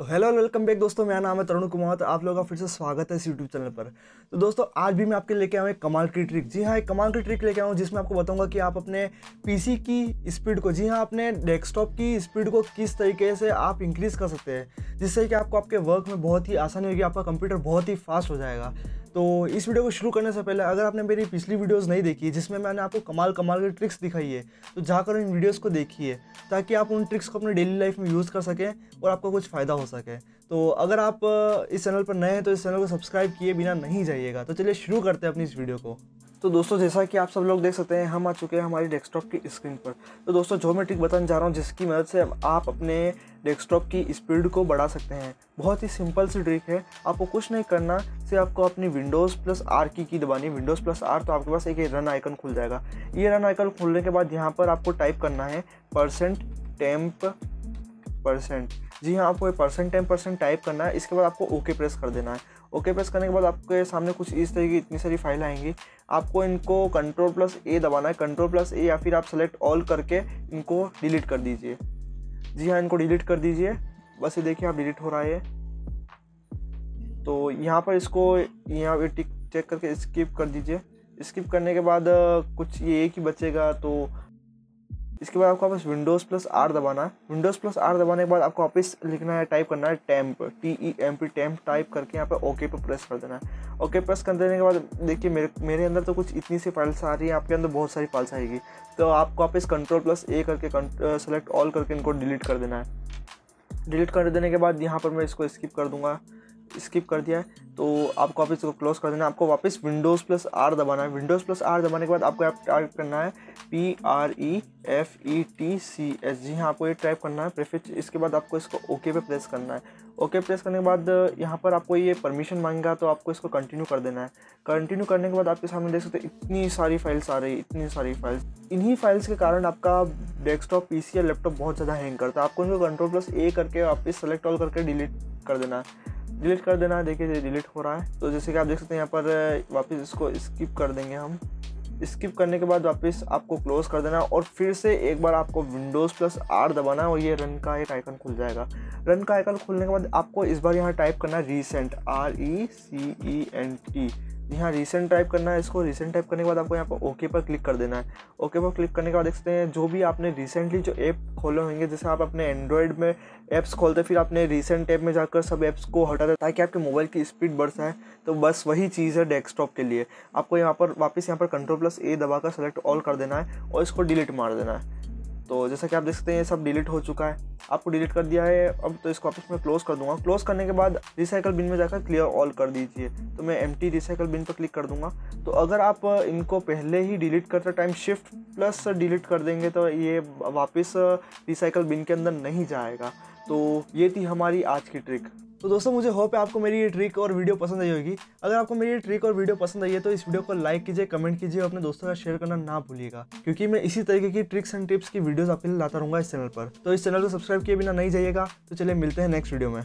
तो hello welcome back दोस्तों, मेरा नाम है तरुण कुमार तो आप लोगों का फिर से स्वागत है इस यूट्यूब चैनल पर। तो दोस्तों, आज भी मैं आपके लेके आया हूँ एक कमाल की ट्रिक जी हाँ एक कमाल की ट्रिक लेके आऊँ जिसमें आपको बताऊँगा कि आप अपने पीसी की स्पीड को, जी हाँ अपने डेस्कटॉप की स्पीड को किस तरीके से आप इंक्रीज़ कर सकते हैं। जिससे कि आपको आपके वर्क में बहुत ही आसानी होगी, आपका कंप्यूटर बहुत ही फास्ट हो जाएगा। तो इस वीडियो को शुरू करने से पहले, अगर आपने मेरी पिछली वीडियोस नहीं देखी है जिसमें मैंने आपको कमाल कमाल की ट्रिक्स दिखाई है तो जाकर इन वीडियोस को देखिए, ताकि आप उन ट्रिक्स को अपने डेली लाइफ में यूज़ कर सकें और आपको कुछ फ़ायदा हो सके। तो अगर आप, इस चैनल पर नए हैं तो इस चैनल को सब्सक्राइब किए बिना नहीं जाइएगा। तो चलिए शुरू करते हैं अपनी इस वीडियो को। तो दोस्तों, जैसा कि आप सब लोग देख सकते हैं, हम आ चुके हैं हमारी डेस्कटॉप की स्क्रीन पर। तो दोस्तों, जो मैं ट्रिक बताने जा रहा हूँ, जिसकी मदद से आप अपने डेस्कटॉप की स्पीड को बढ़ा सकते हैं। बहुत ही सिंपल सी ट्रिक है। आपको कुछ नहीं करना, सिर्फ़ आपको अपनी विंडोज़ प्लस आर की की दबानी विंडोज़ प्लस आर तो आपके पास एक रन आइकन खुल जाएगा। ये रन आइकन खुलने के बाद यहाँ पर आपको टाइप करना है परसेंट टेम्प परसेंट जी हाँ आपको परसेंट टेन परसेंट टाइप करना है, इसके बाद आपको ओके प्रेस कर देना है। ओके प्रेस करने के बाद आपके सामने कुछ इस तरह की इतनी सारी फ़ाइल आएँगी। आपको इनको कंट्रोल प्लस ए दबाना है। कंट्रोल प्लस ए या फिर आप सेलेक्ट ऑल करके इनको डिलीट कर दीजिए। जी हाँ इनको डिलीट कर दीजिए। बस ये देखिए, आप डिलीट हो रहा है तो यहाँ पर इसको, यहाँ पे टिक चेक करके स्किप कर दीजिए। स्किप करने के बाद कुछ ये एक ही बचेगा तो इसके बाद आपको वापस विंडोज़ प्लस आर दबाना है। विंडोज़ प्लस आर दबाने के बाद आपको वापस लिखना है टाइप करना है temp T E M P temp type करके यहाँ पर ओके पर प्रेस कर देना है। ओके प्रेस कर देने के बाद देखिए मेरे मेरे अंदर तो कुछ इतनी सी फाइल्स आ रही है, आपके अंदर बहुत सारी फाइल्स आएगी। तो आपको वापस कंट्रोल प्लस ए करके सेलेक्ट ऑल करके इनको डिलीट कर देना है। डिलीट कर देने के बाद यहाँ पर मैं इसको स्किप कर दूँगा। स्किप कर दिया है तो आपको वापस इसको क्लोज कर देना आपको वापस विंडोज़ प्लस आर दबाना है। विंडोज़ प्लस आर दबाने के बाद आपको आप टाइप करना है P R E F E T C S जी हाँ आपको ये टाइप करना है। प्रेफिच इसके बाद आपको इसको ओके पे प्रेस करना है। ओके प्रेस करने के बाद यहाँ पर आपको ये परमिशन मांगेगा तो आपको इसको कंटिन्यू कर देना है। कंटिन्यू करने के बाद आपके सामने देख सकते हैं इतनी सारी फाइल्स आ रही है, इतनी सारी फाइल्स इन्हीं फाइल्स के कारण आपका डेस्कटॉप पीसी या लैपटॉप बहुत ज़्यादा हैंग करता है। आपको इनको कंट्रोल प्लस ए करके वापस सेलेक्ट ऑल करके डिलीट कर देना है। डिलीट कर देना है देखिए डिलीट हो रहा है। तो जैसे कि आप देख सकते हैं, यहाँ पर वापस इसको स्किप कर देंगे हम। स्किप करने के बाद वापस आपको क्लोज कर देना और फिर से एक बार आपको विंडोज़ प्लस आर दबाना और ये रन का एक आइकन खुल जाएगा। रन का आइकन खुलने के बाद आपको इस बार यहाँ टाइप करना है recent, R E C E N T. यहाँ रिसेंट टाइप करना है, इसको रिसेंट टाइप करने के बाद आपको यहाँ पर ओके पर क्लिक कर देना है। ओके पर क्लिक करने के बाद देख सकते हैं, जो भी आपने रिसेंटली जो ऐप खोले होंगे, जैसे आप अपने एंड्रॉयड में ऐप्स खोलते, फिर आपने रिसेंट ऐप में जाकर सब ऐप्स को हटा दें ताकि आपके मोबाइल की स्पीड बढ़ जाए तो बस वही चीज़ है डेस्कटॉप के लिए। आपको यहाँ पर वापस यहाँ पर कंट्रोल प्लस ए दबाकर सेलेक्ट ऑल कर देना है और इसको डिलीट मार देना है। तो जैसा कि आप देख सकते हैं, ये सब डिलीट हो चुका है। आपको डिलीट कर दिया है, अब तो इसको वापस मैं क्लोज कर दूँगा। क्लोज करने के बाद रिसाइकल बिन में जाकर क्लियर ऑल कर दीजिए। तो मैं एम रिसाइकल बिन पर क्लिक कर दूँगा। तो अगर आप इनको पहले ही डिलीट करते टाइम शिफ्ट प्लस डिलीट कर देंगे तो ये वापस रिसाइकल बिन के अंदर नहीं जाएगा। तो ये थी हमारी आज की ट्रिक तो दोस्तों, मुझे होप है आपको मेरी ये ट्रिक और वीडियो पसंद आई होगी। अगर आपको मेरी ये ट्रिक और वीडियो पसंद आई है तो इस वीडियो को लाइक कीजिए कमेंट कीजिए और अपने दोस्तों का शेयर करना ना भूलिएगा। क्योंकि मैं इसी तरीके की ट्रिक्स एंड टिप्स की वीडियोस आपके लिए लाता रहूँगा इस चैनल पर। तो इस चैनल को सब्सक्राइब किए बिना नहीं जाइएगा। तो चलिए मिलते हैं नेक्स्ट वीडियो में।